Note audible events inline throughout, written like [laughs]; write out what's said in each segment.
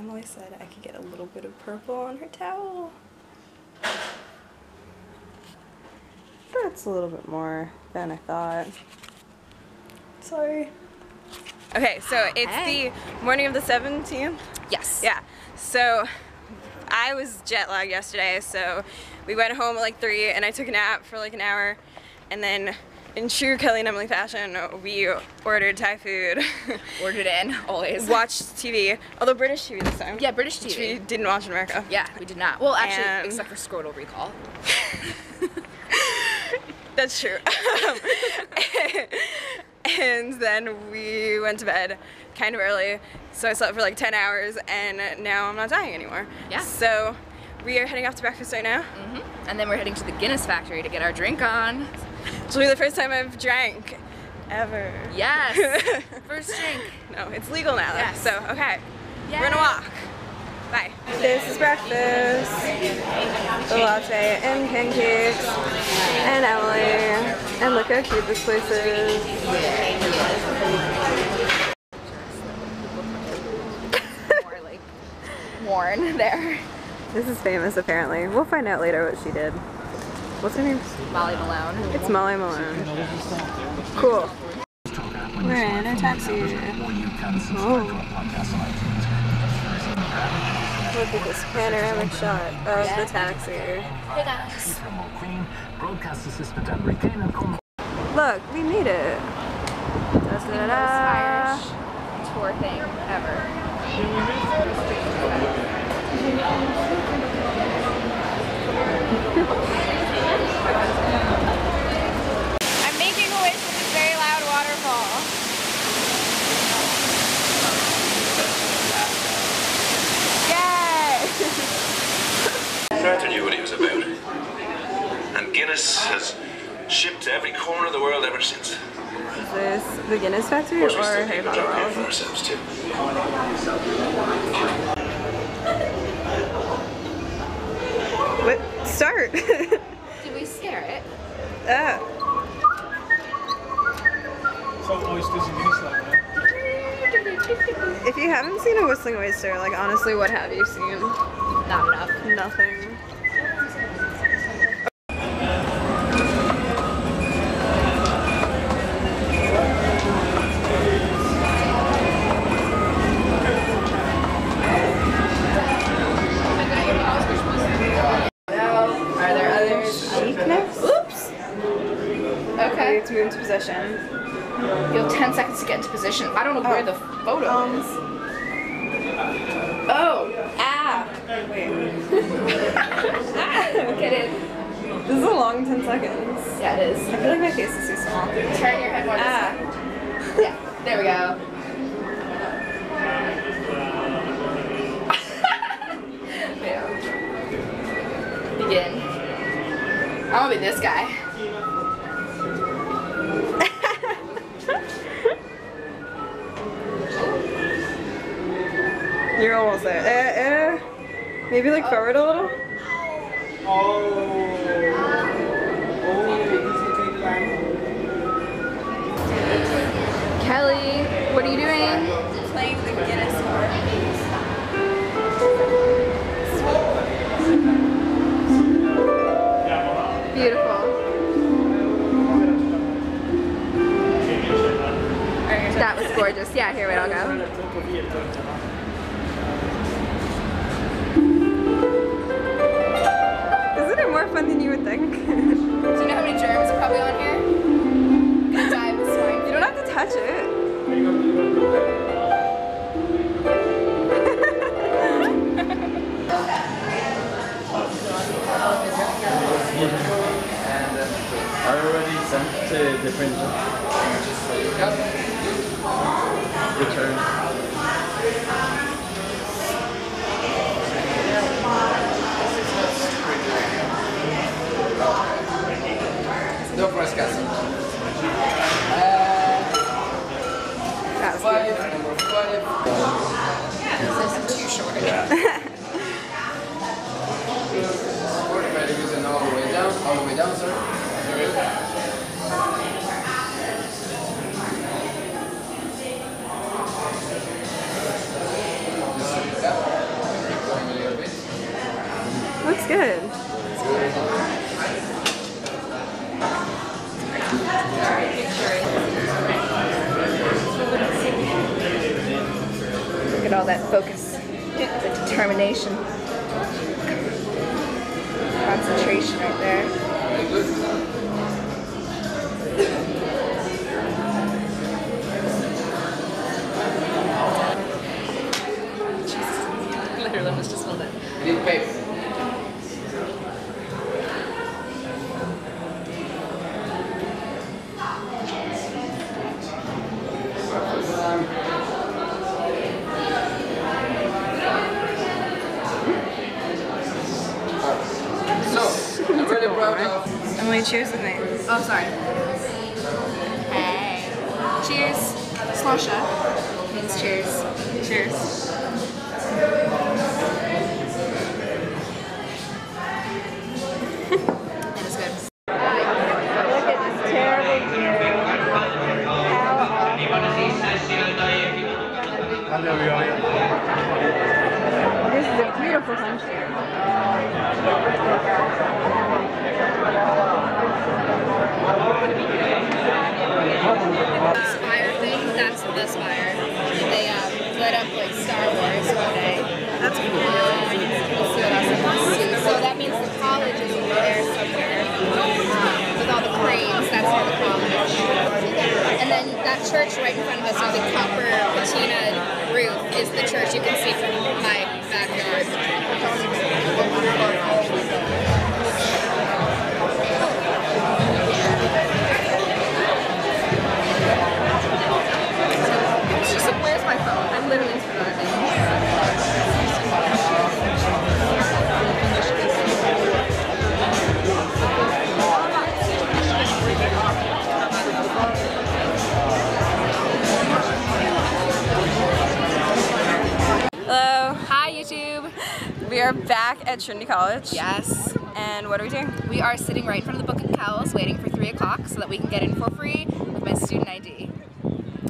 Emily said I could get a little bit of purple on her towel. That's a little bit more than I thought. Sorry. Okay, so it's Hey. the morning of the 17th. Yes. Yeah. So I was jet lagged yesterday, so we went home at like 3 and I took a nap for like an hour. And then in true Kelly and Emily fashion, we ordered Thai food, [laughs] Ordered in, always. watched TV, although British TV this time. Yeah, British Which TV. we didn't watch in America. Yeah, we did not. Well, actually, And- except for Scrotal Recall. [laughs] That's true. [laughs] and then we went to bed kind of early, so I slept for like 10 hours, and now I'm not dying anymore. Yeah. So we are heading off to breakfast right now. hmm And then we're heading to the Guinness factory to get our drink on. This will be the first time I've drank ever. Yes. [laughs] First drink. no, it's legal now. though. Yes. So okay, we're gonna walk. Bye. This is breakfast. The latte and pancakes and Emily. And look how cute this place is. [laughs] More like worn there. This is famous apparently. We'll find out later what she did. What's her name? Molly Malone. It's Molly Malone. Cool. We're in a taxi. Oh. Look at this panoramic shot of the taxi. Hey guys. Queen, broadcast assistant and retainer com- Look, we made it. Da-da-da-da. Irish tour thing ever. [laughs] I'm making a wish with this very loud waterfall. Yay! Arthur knew what he was about. And Guinness has shipped to every corner of the world ever since. Is this the Guinness Factory Of or course, we still Harry keep a Potter job here World? for ourselves too. Haven't seen a whistling oyster, like honestly, what have you seen? Not enough. Nothing. Are there others? Cheapness? Oops. We Okay. have to move into possession. You have 10 seconds to get into position. I don't know where Oh. the photo Um, is. Oh. Ah. [laughs] Wait. Get it. This is a long 10 seconds. Yeah, it is. I feel like my face is too small. Turn your head more Ah. Yeah. There we go. [laughs] yeah. Begin. I want to be this guy. Maybe like forward a little. Kelly, what are you doing? Playing the Guinness Beautiful. That was gorgeous. Yeah, here, we I'll go. Fun than you would think? [laughs] Do you know how many germs are probably on here? Gonna die of swine don't have to touch it. Looks good. Look at all that focus, the determination, concentration right there. [laughs] Literally almost just spilled it. Emily, cheers with me. Oh, sorry. Hey. Cheers. Sláinte means cheers. Cheers. This is a beautiful country. Spire thing, that's the Spire. They um, lit up like Star Wars one day. That's cool. Let's see what else I can see. So that means the college is over there somewhere. Um, with all the cranes, that's near the college. And that church right in front of us with the copper patina roof is the church you can see from my backyard. Where's my phone? I literally. We are back at Trinity College. Yes. And what are we doing? We are sitting right in front of the Book of Kells waiting for 3 o'clock so that we can get in for free with my student ID.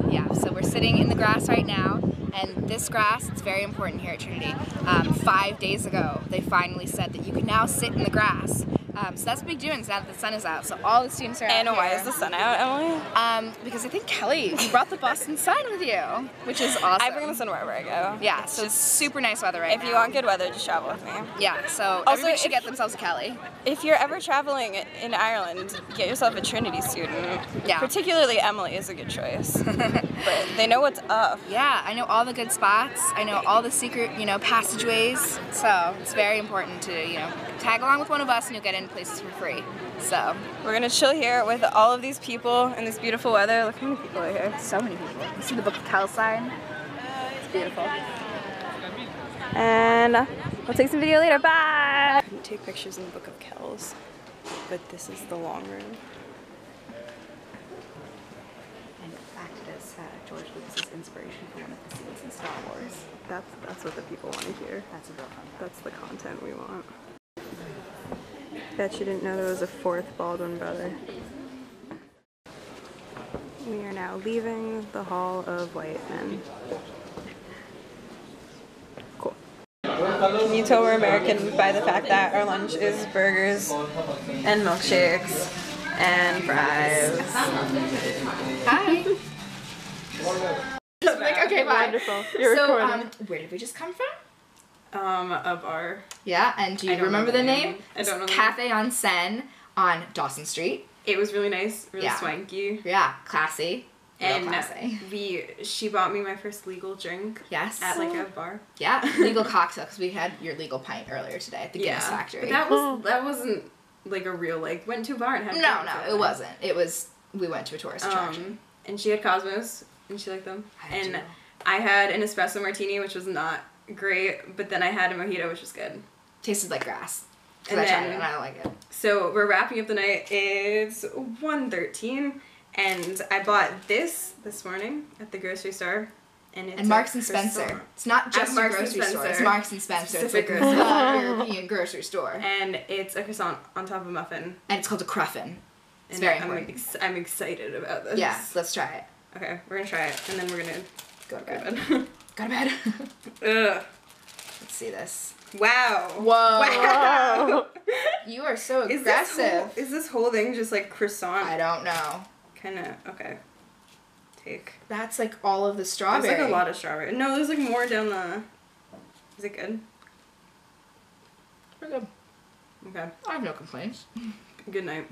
Yeah, so we're sitting in the grass right now, and this grass is very important here at Trinity. Um, five days ago, they finally said that you can now sit in the grass. Um, so that's big doings now that the sun is out. So all the students are out And why here. is the sun out, Emily? Um, because I think Kelly, you brought the Boston sun with you, which is awesome. I bring the sun wherever I go. Yeah, so it's super nice weather right If now. you want good weather, just travel with me. Yeah, so Also, everybody should if- get themselves a Kelly. If you're ever traveling in Ireland, get yourself a Trinity student. Yeah. Particularly Emily is a good choice. [laughs] but they know what's up. Yeah, I know all the good spots. I know all the secret, you know, passageways. So it's very important to, you know, tag along with one of us and you'll get in places for free. So We're gonna chill here with all of these people in this beautiful weather. Look how many people are here. so many people. You see the Book of sign? It's beautiful. And uh, we'll take some video later. Bye! Take pictures in the Book of Kells, but this is the long room. And in fact, it is uh, George Lucas's inspiration for one of the scenes in Star Wars. That's that's what the people want to hear. That's a real fun fact. That's the content we want. Bet you didn't know there was a fourth Baldwin brother. We are now leaving the Hall of White Men. Cool. Can you tell we're American by the fact that our lunch is burgers and milkshakes and fries? Hi. [laughs] like, okay, bye. Wonderful. You're so, recording. um, where did we just come from? Um, of our Yeah, and do you don't remember the the name. name? I don't know Cafe on Seine on Dawson Street. It was really nice, really Yeah. swanky. Yeah, classy. Real And classy. we she bought me my first legal drink Yes. at like a bar. Yeah, [laughs] legal cocktail because we had your legal pint earlier today at the Guinness Factory. But that was that wasn't like a real like went to a bar and had no, no, it them. wasn't. It was we went to a tourist attraction. Um, and she had Cosmos and she liked them. I and do. I had an espresso martini which was not great, but then I had a mojito which was good. Tasted like grass. And I tried it and I don't like it. So we're wrapping up the night. It's 1.13 and I bought this this morning at the grocery store. And it's And Marks and Spencer. It's not just a grocery store. It's Marks and Spencer. It's like grocery European grocery store. And it's a croissant on top of a muffin. And it's called a cruffin. It's and very I'm, important. ex- I'm excited about this. Yeah, let's try it. Okay, we're gonna try it, and then we're gonna Go to bed. Go to bed. [laughs] [laughs] Ugh. let's see this. Wow. Whoa. Wow. [laughs] You are so Is this, aggressive. whole, is this whole thing just like croissant? I don't know. Kind of, okay. Take. That's like all of the There's strawberry. like a lot of strawberry. No, there's like more down the. Is it good? Pretty good. Okay. I have no complaints. Good night.